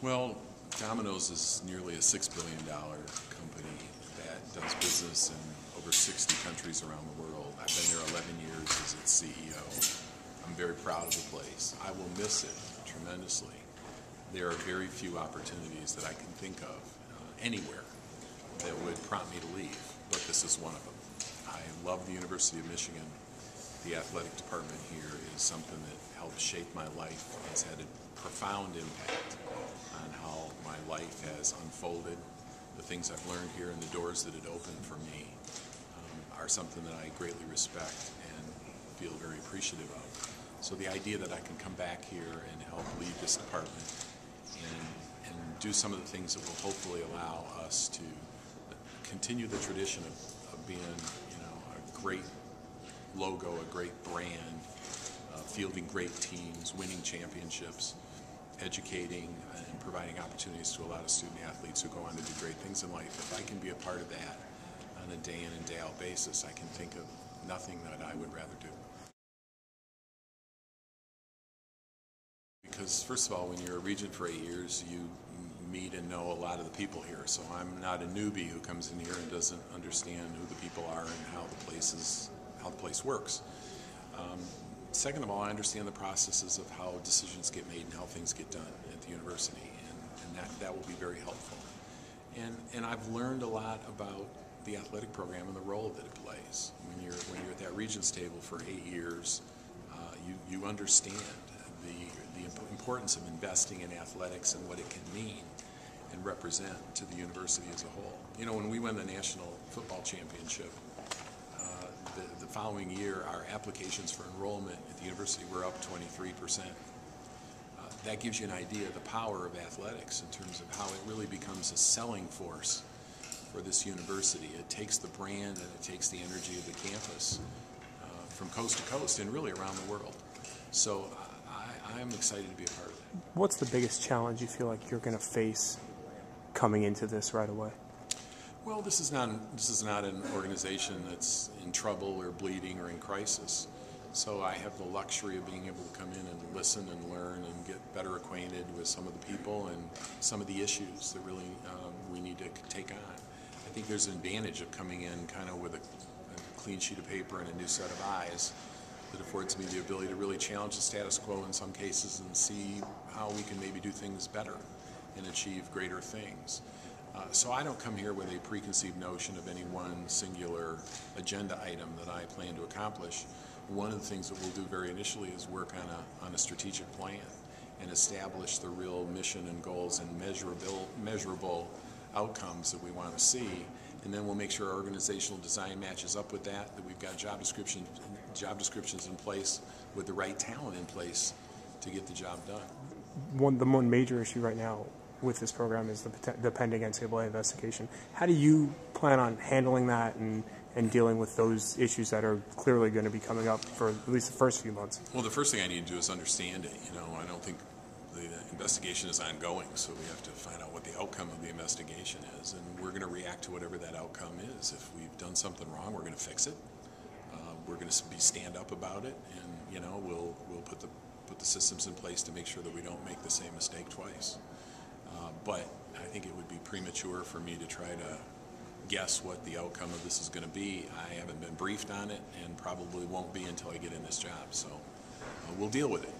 Well, Domino's is nearly a $6 billion company that does business in over 60 countries around the world. I've been there 11 years as its CEO. I'm very proud of the place. I will miss it tremendously. There are very few opportunities that I can think of uh, anywhere that would prompt me to leave, but this is one of them. I love the University of Michigan. The athletic department here is something that helped shape my life, has had a profound impact on how my life has unfolded. The things I've learned here and the doors that it opened for me um, are something that I greatly respect and feel very appreciative of. So the idea that I can come back here and help lead this department and, and do some of the things that will hopefully allow us to continue the tradition of, of being, you know, a great logo, a great brand, fielding great teams, winning championships, educating and providing opportunities to a lot of student athletes who go on to do great things in life. If I can be a part of that on a day in and day out basis, I can think of nothing that I would rather do. Because first of all, when you're a regent for eight years, you meet and know a lot of the people here. So I'm not a newbie who comes in here and doesn't understand who the people are and how the place how the place works. Um, second of all, I understand the processes of how decisions get made and how things get done at the university, and, and that, that will be very helpful. And, and I've learned a lot about the athletic program and the role that it plays. When you're, when you're at that regents table for eight years, uh, you, you understand the, the importance of investing in athletics and what it can mean and represent to the university as a whole. You know, when we won the national football championship, the, the following year, our applications for enrollment at the university were up 23 percent. Uh, that gives you an idea of the power of athletics in terms of how it really becomes a selling force for this university. It takes the brand and it takes the energy of the campus uh, from coast to coast and really around the world. So I, I'm excited to be a part of it. What's the biggest challenge you feel like you're going to face coming into this right away? Well, this is not this is not an organization that's in trouble or bleeding or in crisis. So I have the luxury of being able to come in and listen and learn and get better acquainted with some of the people and some of the issues that really um, we need to take on. I think there's an advantage of coming in kind of with a, a clean sheet of paper and a new set of eyes that affords me the ability to really challenge the status quo in some cases and see how we can maybe do things better and achieve greater things. Uh, so I don't come here with a preconceived notion of any one singular agenda item that I plan to accomplish. One of the things that we'll do very initially is work on a, on a strategic plan and establish the real mission and goals and measurable, measurable outcomes that we want to see. And then we'll make sure our organizational design matches up with that, that we've got job, description, job descriptions in place with the right talent in place to get the job done. One, the one major issue right now with this program is the, the pending NCAA investigation. How do you plan on handling that and, and dealing with those issues that are clearly going to be coming up for at least the first few months? Well, the first thing I need to do is understand it. You know, I don't think the investigation is ongoing, so we have to find out what the outcome of the investigation is, and we're going to react to whatever that outcome is. If we've done something wrong, we're going to fix it. Uh, we're going to be stand up about it, and you know, we'll we'll put the put the systems in place to make sure that we don't make the same mistake twice. Uh, but I think it would be premature for me to try to guess what the outcome of this is going to be. I haven't been briefed on it and probably won't be until I get in this job. So uh, we'll deal with it.